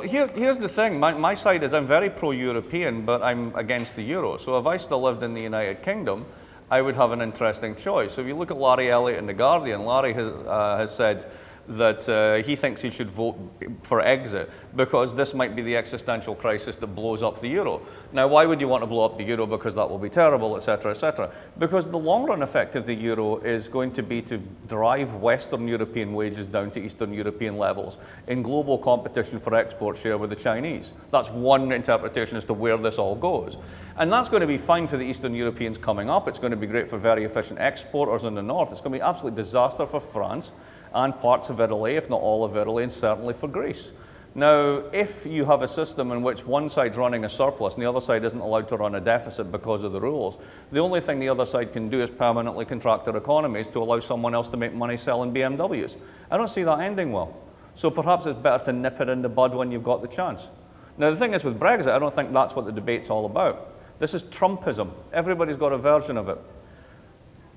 Here, here's the thing. My, my side is I'm very pro-European, but I'm against the euro. So if I still lived in the United Kingdom, I would have an interesting choice. So if you look at Larry Elliott in The Guardian, Larry has, uh, has said that uh, he thinks he should vote for exit because this might be the existential crisis that blows up the euro. Now, why would you want to blow up the euro? Because that will be terrible, etc., etc. Because the long run effect of the euro is going to be to drive Western European wages down to Eastern European levels in global competition for export share with the Chinese. That's one interpretation as to where this all goes. And that's going to be fine for the Eastern Europeans coming up. It's going to be great for very efficient exporters in the north. It's going to be absolute disaster for France and parts of Italy, if not all of Italy, and certainly for Greece. Now, if you have a system in which one side's running a surplus and the other side isn't allowed to run a deficit because of the rules, the only thing the other side can do is permanently contract their economies to allow someone else to make money selling BMWs. I don't see that ending well. So perhaps it's better to nip it in the bud when you've got the chance. Now, the thing is with Brexit, I don't think that's what the debate's all about. This is Trumpism. Everybody's got a version of it.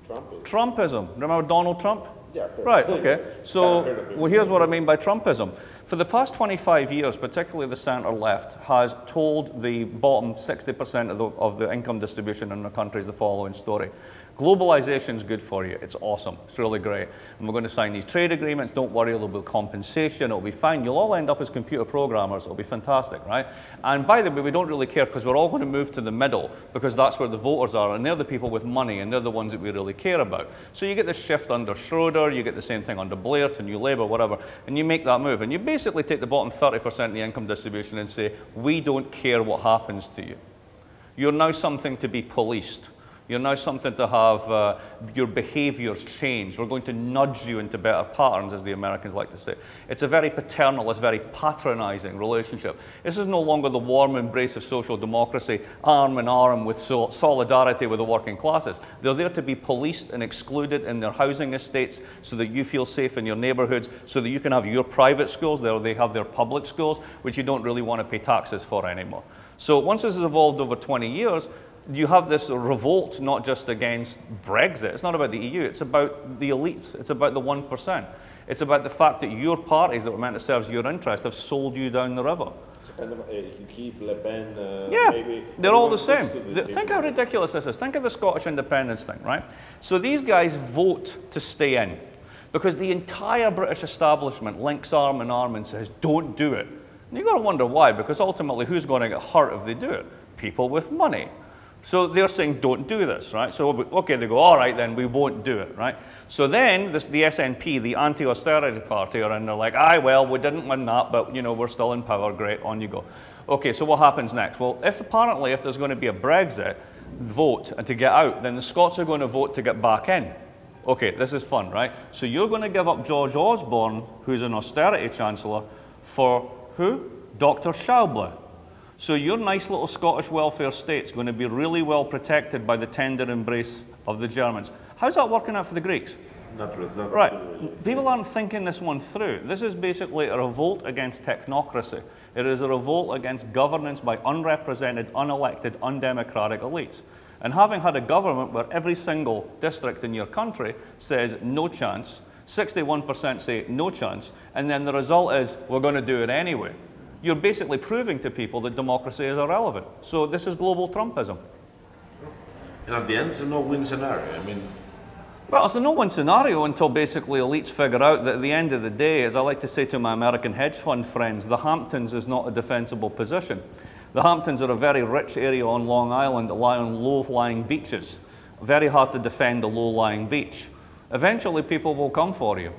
Trumpism? Trumpism. Remember Donald Trump? Yeah, Right, okay. So, well, here's what I mean by Trumpism. For the past 25 years, particularly the centre left, has told the bottom 60% of the, of the income distribution in the country the following story. Globalization is good for you. It's awesome. It's really great. And we're going to sign these trade agreements. Don't worry, there'll be compensation. It'll be fine. You'll all end up as computer programmers. It'll be fantastic, right? And by the way, we don't really care because we're all going to move to the middle because that's where the voters are. And they're the people with money and they're the ones that we really care about. So you get this shift under Schroeder. You get the same thing under Blair to New Labour, whatever. And you make that move. And you basically take the bottom 30% of the income distribution and say, we don't care what happens to you. You're now something to be policed. You're now something to have uh, your behaviors change. We're going to nudge you into better patterns, as the Americans like to say. It's a very paternal, it's very patronizing relationship. This is no longer the warm embrace of social democracy, arm in arm with so solidarity with the working classes. They're there to be policed and excluded in their housing estates so that you feel safe in your neighborhoods, so that you can have your private schools, there they have their public schools, which you don't really want to pay taxes for anymore. So once this has evolved over 20 years, you have this revolt not just against Brexit, it's not about the EU, it's about the elites, it's about the 1%. It's about the fact that your parties that were meant to serve your interest have sold you down the river. kind of uh, you keep Le Pen. Uh, Yeah, maybe they're all the same. The- think how ridiculous this is. Think of the Scottish independence thing, right? So these guys vote to stay in because the entire British establishment links arm in arm and says, don't do it. And you've got to wonder why, because ultimately, who's going to get hurt if they do it? People with money. So they're saying, don't do this, right? So, okay, they go, all right, then we won't do it, right? So then this, the SNP, the anti-austerity party, are in, they're like, aye, well, we didn't win that, but, you know, we're still in power, great, on you go. Okay, so what happens next? Well, if apparently if there's going to be a Brexit vote and to get out, then the Scots are going to vote to get back in. Okay, this is fun, right? So you're going to give up George Osborne, who's an austerity chancellor, for who? Dr. Schauble. So your nice little Scottish welfare state's going to be really well protected by the tender embrace of the Germans. How's that working out for the Greeks? Not, re- not Right. People aren't thinking this one through. This is basically a revolt against technocracy. It is a revolt against governance by unrepresented, unelected, undemocratic elites. And having had a government where every single district in your country says no chance, 61% say no chance, and then the result is we're going to do it anyway. You're basically proving to people that democracy is irrelevant. So this is global Trumpism. And at the end, it's a no-win scenario. I mean, Well, it's a no-win scenario until basically elites figure out that at the end of the day, as I like to say to my American hedge fund friends, the Hamptons is not a defensible position. The Hamptons are a very rich area on Long Island that lie on low-lying beaches. Very hard to defend a low-lying beach. Eventually, people will come for you.